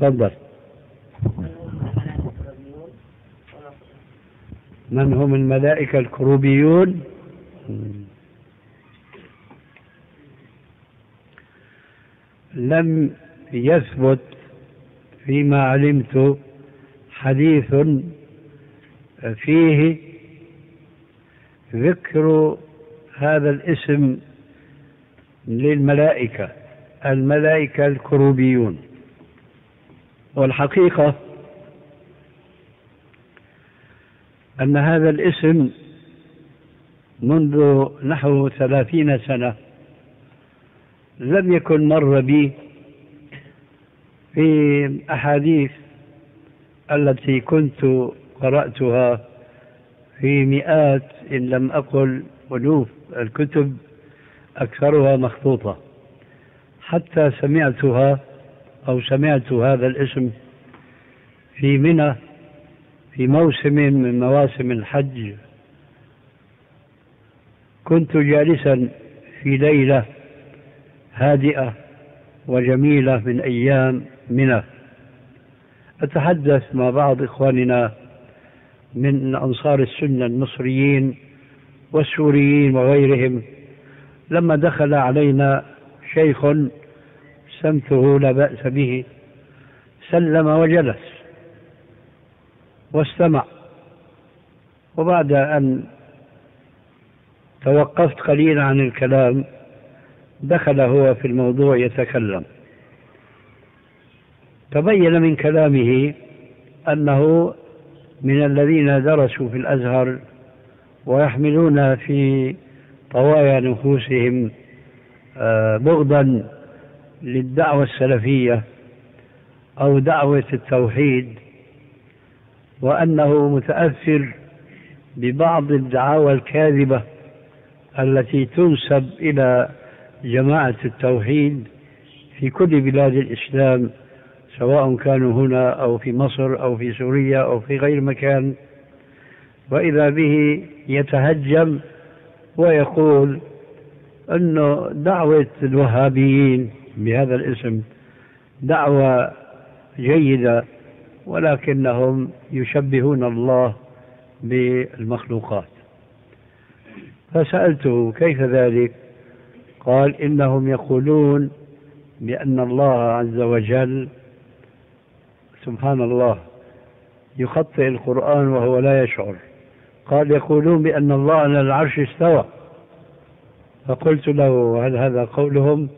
تفضل. من هم الملائكة الكروبيون؟ لم يثبت فيما علمت حديث فيه ذكر هذا الاسم للملائكة الملائكة الكروبيون. والحقيقة أن هذا الاسم منذ نحو ثلاثين سنة لم يكن مر بي في أحاديث التي كنت قرأتها في مئات إن لم أقل ألوف الكتب أكثرها مخطوطة حتى سمعتها أو سمعت هذا الاسم في منى في موسم من مواسم الحج. كنت جالسا في ليلة هادئة وجميلة من أيام منى. أتحدث مع بعض إخواننا من أنصار السنة المصريين والسوريين وغيرهم. لما دخل علينا شيخ سمته لا بأس به. سلم وجلس واستمع. وبعد أن توقفت قليلا عن الكلام دخل هو في الموضوع يتكلم. تبين من كلامه أنه من الذين درسوا في الأزهر ويحملون في طوايا نفوسهم آه، بغضا للدعوة السلفية أو دعوة التوحيد وأنه متأثر ببعض الدعاوى الكاذبة التي تنسب إلى جماعة التوحيد في كل بلاد الإسلام سواء كانوا هنا أو في مصر أو في سوريا أو في غير مكان. وإذا به يتهجم ويقول أنه دعوة الوهابيين بهذا الاسم دعوة جيدة ولكنهم يشبهون الله بالمخلوقات. فسألته كيف ذلك؟ قال إنهم يقولون بأن الله عز وجل سبحان الله يخطئ القرآن وهو لا يشعر. قال يقولون بأن الله على العرش استوى. فقلت له هل هذا قولهم؟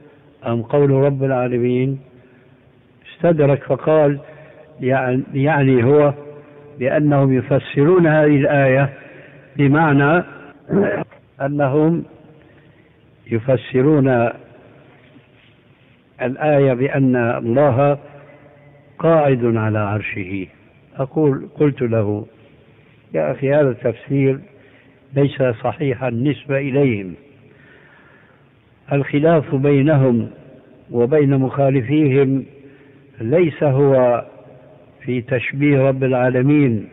أم قول رب العالمين؟ استدرك فقال يعني, يعني هو بأنهم يفسرون هذه الآية بمعنى أنهم يفسرون الآية بأن الله قاعد على عرشه. أقول قلت له يا أخي هذا التفسير ليس صحيحا نسبة إليهم. الخلاف بينهم وبين مخالفيهم ليس هو في تشبيه رب العالمين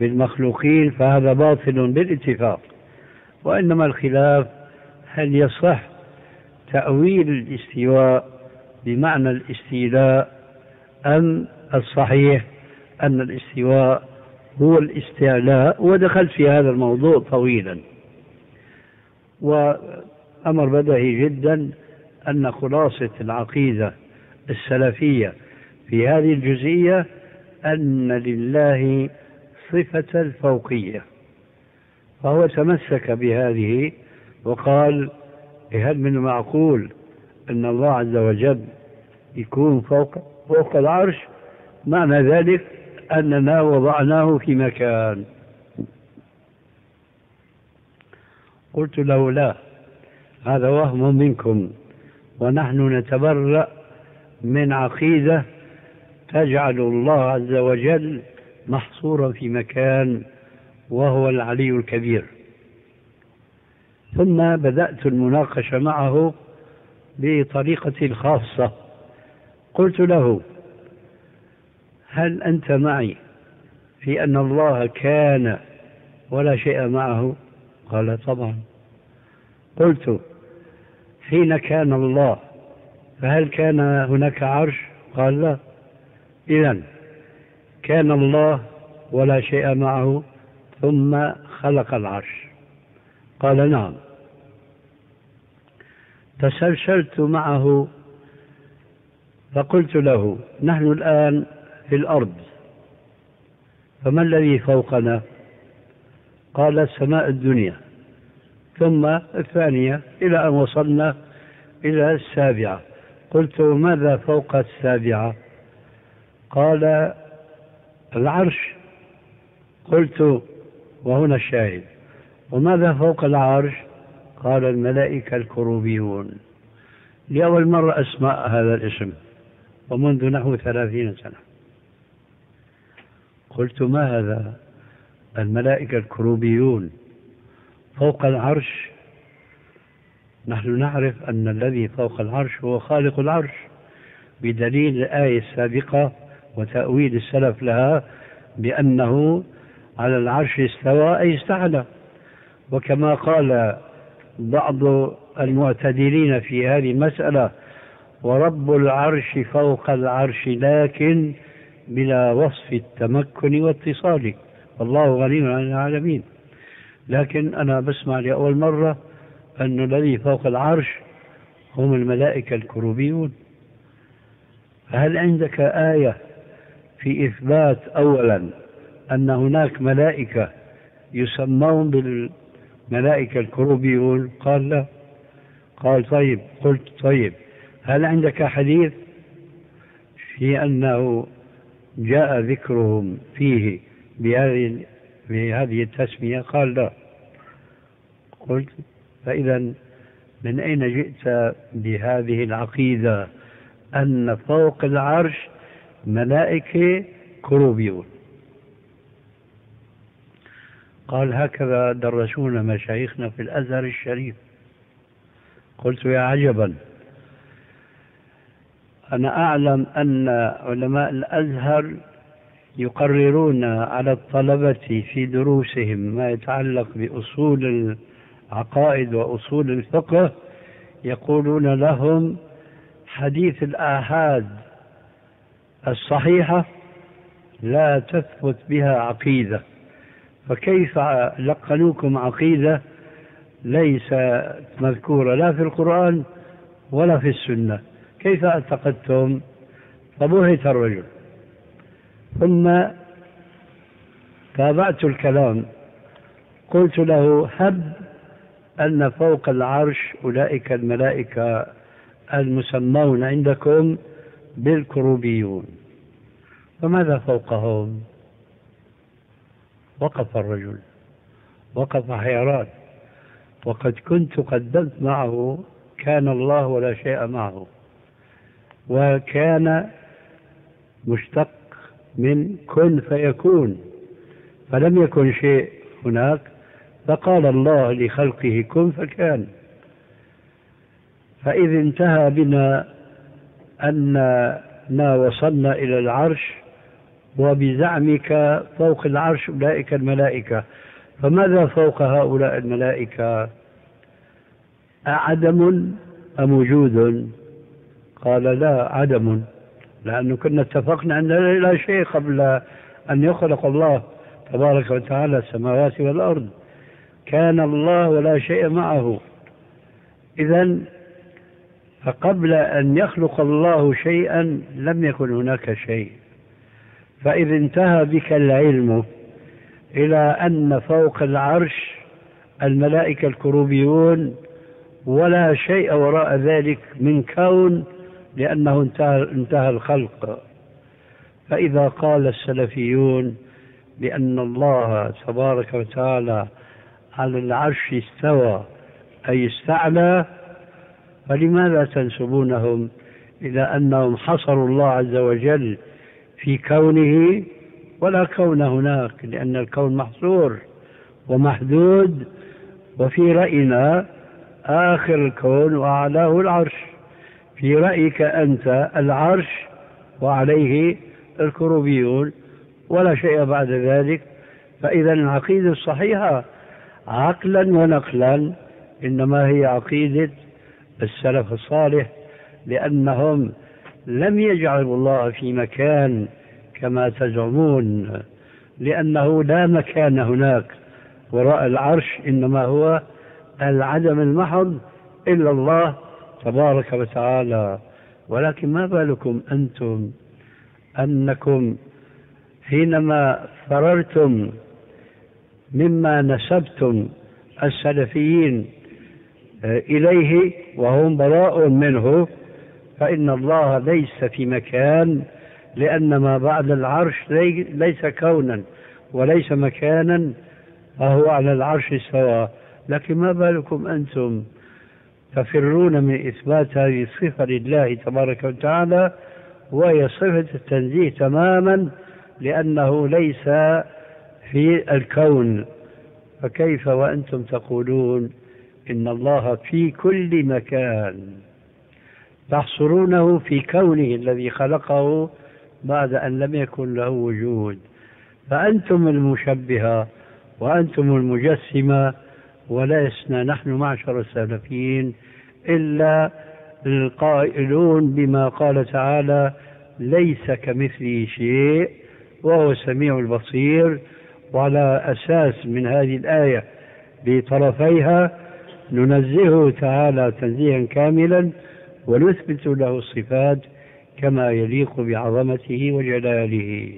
بالمخلوقين فهذا باطل بالاتفاق. وإنما الخلاف هل يصح تأويل الاستواء بمعنى الاستيلاء أم الصحيح أن الاستواء هو الاستعلاء؟ ودخلت في هذا الموضوع طويلا. وأمر بدهي جدا أن خلاصة العقيدة السلفية في هذه الجزئية أن لله صفة الفوقية. فهو تمسك بهذه وقال هل من معقول أن الله عز وجل يكون فوق فوق العرش؟ معنى ذلك أننا وضعناه في مكان. قلت له لا. هذا وهم منكم. ونحن نتبرأ من عقيدة تجعل الله عز وجل محصورا في مكان وهو العلي الكبير. ثم بدأت المناقشة معه بطريقتي الخاصة. قلت له هل أنت معي في أن الله كان ولا شيء معه؟ قال طبعا. قلت حين كان الله فهل كان هناك عرش؟ قال لا. إذا كان الله ولا شيء معه ثم خلق العرش. قال نعم. تسلسلت معه فقلت له نحن الآن في الأرض فما الذي فوقنا؟ قال السماء الدنيا. ثم الثانية إلى أن وصلنا إلى السابعة. قلت ماذا فوق السابعة؟ قال العرش. قلت وهنا الشاهد. وماذا فوق العرش؟ قال الملائكة الكروبيون. لأول مرة أسمع هذا الاسم ومنذ نحو ثلاثين سنة. قلت ما هذا؟ الملائكة الكروبيون. فوق العرش. نحن نعرف أن الذي فوق العرش هو خالق العرش بدليل الآية السابقة وتأويل السلف لها بأنه على العرش استوى أي استعلى. وكما قال بعض المعتدلين في هذه المسألة ورب العرش فوق العرش لكن بلا وصف التمكن واتصال. والله غني عن العالمين. لكن أنا بسمع لأول مرة أن الذي فوق العرش هم الملائكة الكروبيون. هل عندك آية في إثبات أولا أن هناك ملائكة يسمون بالملائكة الكروبيون؟ قال لا. قال طيب قلت طيب هل عندك حديث في أنه جاء ذكرهم فيه بهذه بهذه التسمية؟ قال لا. قلت فإذا من أين جئت بهذه العقيدة أن فوق العرش ملائكة كروبيون؟ قال هكذا درسونا مشايخنا في الأزهر الشريف. قلت يا عجبا أنا أعلم أن علماء الأزهر يقررون على الطلبة في دروسهم ما يتعلق بأصول العقائد وأصول الفقه يقولون لهم حديث الآحاد الصحيحة لا تثبت بها عقيدة. فكيف لقنوكم عقيدة ليس مذكورة لا في القرآن ولا في السنة؟ كيف اعتقدتم فبهت الرجل. ثم تابعت الكلام. قلت له هب أن فوق العرش أولئك الملائكة المسمون عندكم بالكروبيون. فماذا فوقهم؟ وقف الرجل وقف حيران وقد كنت قدمت معه كان الله ولا شيء معه وكان مشتق من كن فيكون. فلم يكن شيء هناك فقال الله لخلقه كن فكان. فإذ انتهى بنا أننا وصلنا إلى العرش وبزعمك فوق العرش أولئك الملائكة. فماذا فوق هؤلاء الملائكة؟ أعدم أم وجود؟ قال لا عدم. لأنه كنا اتفقنا أن لا شيء قبل أن يخلق الله تبارك وتعالى السماوات والأرض. كان الله ولا شيء معه. إذا فقبل أن يخلق الله شيئا لم يكن هناك شيء. فإذا انتهى بك العلم إلى أن فوق العرش الملائكة الكروبيون ولا شيء وراء ذلك من كون لأنه انتهى, انتهى الخلق. فإذا قال السلفيون بأن الله تبارك وتعالى على العرش استوى أي استعلى فلماذا تنسبونهم إلى أنهم حصروا الله عز وجل في كونه؟ ولا كون هناك لأن الكون محصور ومحدود وفي رأينا آخر الكون وأعلاه العرش. في رأيك أنت العرش وعليه الكروبيون ولا شيء بعد ذلك فإذا العقيدة الصحيحة عقلا ونقلا إنما هي عقيدة السلف الصالح لأنهم لم يجعلوا الله في مكان كما تزعمون لأنه لا مكان هناك وراء العرش إنما هو العدم المحض إلا الله تبارك وتعالى. ولكن ما بالكم أنتم أنكم حينما فررتم مما نسبتم السلفيين آه، إليه وهم براء منه فإن الله ليس في مكان لأن ما بعد العرش ليس كونا وليس مكانا فهو على العرش سواء. لكن ما بالكم أنتم تفرون من إثبات هذه الصفة لله تبارك وتعالى وهي صفة التنزيه تماما لأنه ليس في الكون. فكيف وأنتم تقولون إن الله في كل مكان؟ تحصرونه في كونه الذي خلقه بعد أن لم يكن له وجود. فأنتم المشبهة وأنتم المجسمة ولسنا نحن معشر السلفيين إلا القائلون بما قال تعالى ليس كمثله شيء وهو السميع البصير وعلى أساس من هذه الآية بطرفيها ننزهه تعالى تنزيها كاملا ونثبت له الصفات كما يليق بعظمته وجلاله.